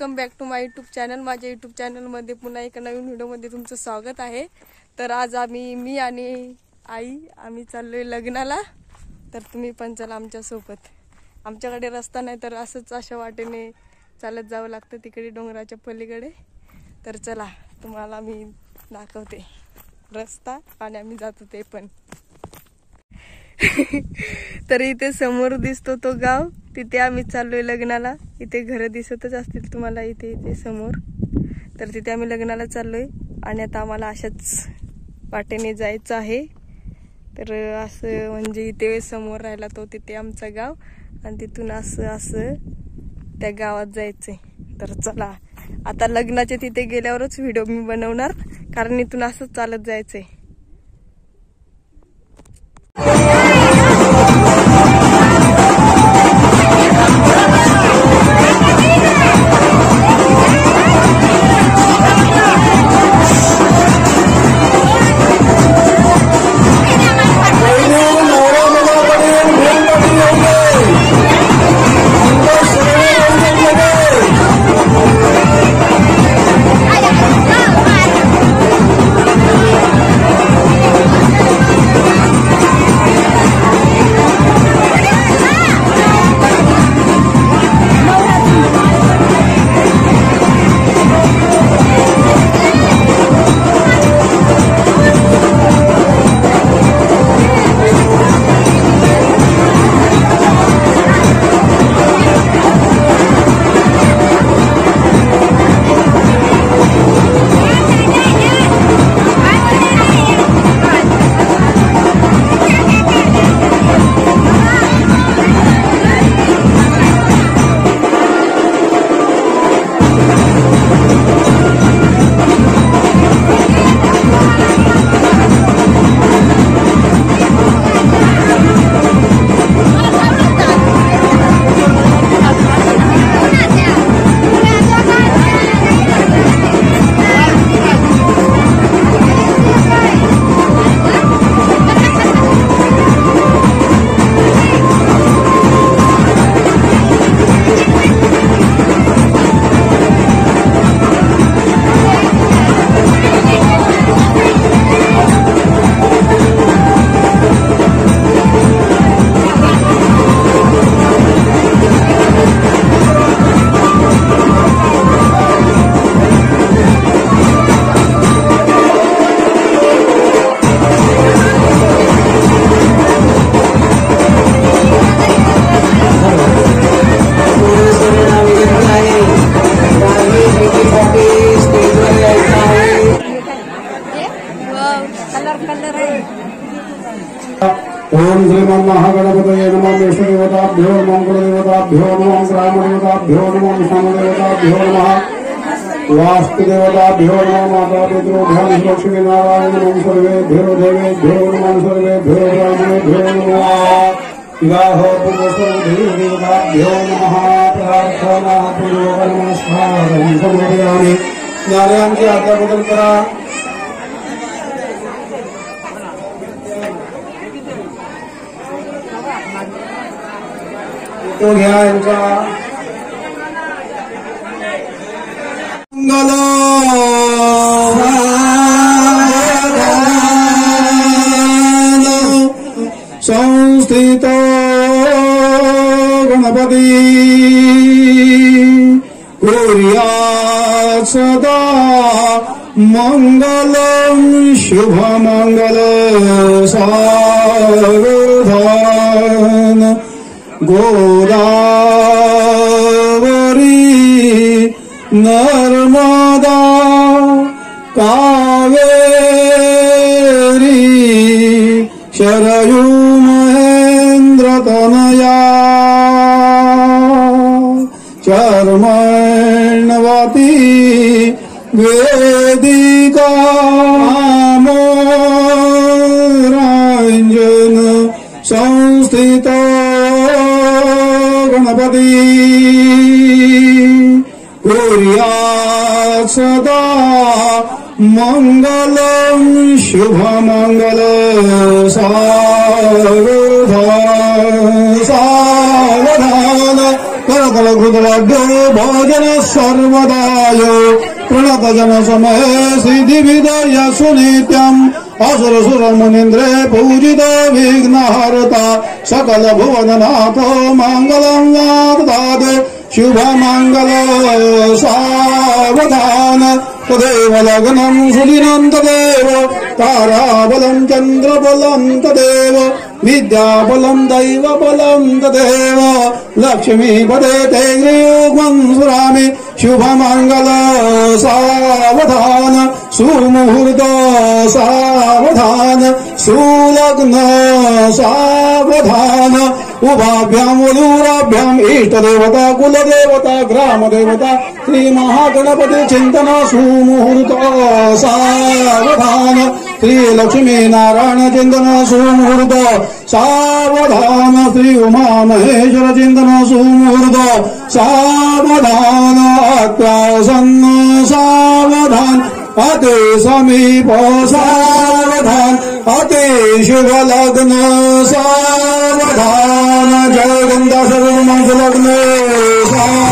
Welcome back to my YouTube channel माझ्या YouTube चॅनलमध्ये पुन्हा एका नवीन व्हिडिओमध्ये तुमचं स्वागत आहे. तर आज आम्ही मी आणि आई आम्ही चाललोय लग्नाला. तर तुम्ही पण चला आमच्यासोबत. आमच्याकडे रस्ता नाही तर असंच अशा वाटेने चालत जावं लागतं तिकडे डोंगराच्या पलीकडे. तर चला तुम्हाला मी दाखवते. रस्ता आणि आम्ही जातो ते पण. तर इथे समोर दिसतो तो गाव. तिथे आम्ही चाललोय लग्नाला. इथे घरं दिसतच असतील तुम्हाला इथे इथे समोर. तर तिथे आम्ही लग्नाला चाललोय आणि आता आम्हाला अशाच वाटेने जायचं आहे. तर असं म्हणजे इथे समोर राहिला तो तिथे आमचं गाव आणि तिथून असं असं त्या गावात जायचंय. तर चला आता लग्नाच्या तिथे गेल्यावरच व्हिडिओ मी बनवणार कारण इथून असंच चालत जायचंय. आहे श्रीमन महागणपतये नमः विष्णुदेवताभ्यो नमः कुलदेवताभ्यो नमः ग्रामदेवताभ्यो नमः विष्णुदेवताभ्यो नमः वास्तुदेवताभ्यो नमः माता पितृभ्यां लक्ष्मी नारायण नमः सर्वेभ्यो देवेभ्यो नमः सर्वेभ्यो ब्राह्मणेभ्यो नमः विवाहो पूर्वसर्वदेवताभ्यो नमः प्रार्थना पूर्वक नमस्कारं समर्पयामि ज्ञानांची आज्ञाबद्दल करा तो घ्या यांचा मंगल संस्थित गणपती कुर्यात् सदा मंगल शुभमंगल सावधान गोदावरी नर्मदा कावेरी शरयू महेंद्र तनया चर्मण्वती वेदी मंगल शुभमङ्गल सावधान सावधान करतल कृतलाढ्यो भव सर्वदाय प्रणत जन समय सुनित्यम् असुर सुर पूजित विघ्नहर्ता सकल भुवननाथ मङ्गलं वार्ताद शुभमङ्गल सावधान तदेव लग्नं सुदिनं तदेव ताराबलं चन्द्रबलं तदेव विद्याबलं दैवबलं तदेव लक्ष्मीपदे ते गृहं सुरामि शुभमङ्गल सावधान सुमुहूर्त सावधान सुलग्न सावधान उभाभ्याम् उदूराभ्याम् इष्टदेवता कुलदेवता ग्रामदेवता श्रीमहागणपती चिंतन सुमुहूर्त सावधान श्रीलक्ष्मी नारायण चिंतन सुमुहूर्त सावधान श्री उमा महेश्वर चिंतन सुमुहूर्त सावधान अत्यासन्न सावधान अति समीप सावधान अति शुभ लग्न सावधान जगन्दा सर्वमंगल लग्न सावधान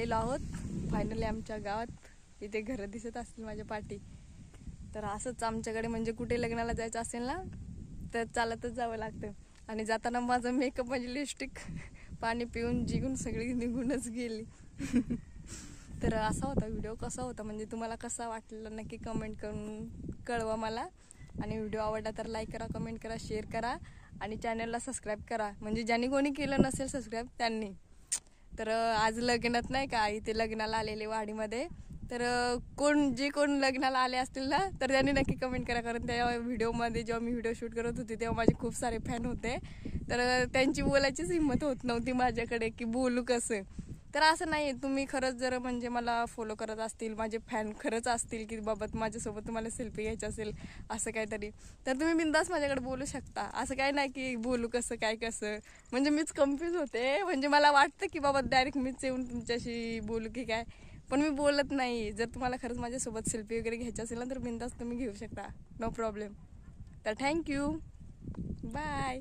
आलेलो आहोत. फायनली आमच्या गावात इथे घरं दिसत असतील माझ्या पाठी. तर असंच आमच्याकडे म्हणजे कुठे लग्नाला जायचं असेल ना तर चालतच जावं लागतं. आणि जाताना माझं मेकअप म्हणजे लिपस्टिक पाणी पिऊन जिगून सगळी निघूनच गेली. तर असा होता व्हिडिओ कसा होता? म्हणजे तुम्हाला कसा वाटलेला नक्की कमेंट करून कळवा मला. आणि व्हिडिओ आवडला तर लाईक करा कमेंट करा शेअर करा. आणि चॅनलला सबस्क्राईब करा. म्हणजे ज्यांनी कोणी केलं नसेल सबस्क्राईब त्यांनी. तर आज लग्नात नाही का इथे लग्नाला आलेले वाडीमध्ये. तर कोण जे कोण लग्नाला आले असतील ना तर त्यांनी नक्की कमेंट करा. कारण त्या व्हिडिओमध्ये जेव्हा मी व्हिडिओ शूट करत होते तेव्हा माझे खूप सारे फॅन होते. तर त्यांची बोलायचीच हिंमत होत नव्हती माझ्याकडे की बोलू कसं. तर असं नाही तुम्ही खरंच जर म्हणजे मला फॉलो करत असतील माझे फॅन खरंच असतील की बाबा माझ्यासोबत तुम्हाला सेल्फी घ्यायची असेल असं काहीतरी तर तुम्ही बिंदास माझ्याकडे बोलू शकता. असं काय नाही की बोलू कसं काय कसं. म्हणजे मीच कन्फ्यूज होते. म्हणजे मला वाटतं की बाबा डायरेक्ट मीच येऊन तुमच्याशी बोलू की काय. पण मी बोलत नाही. जर तुम्हाला खरंच माझ्यासोबत सेल्फी वगैरे घ्यायची असेल ना तर बिंदास तुम्ही घेऊ शकता. नो प्रॉब्लेम तर थँक्यू बाय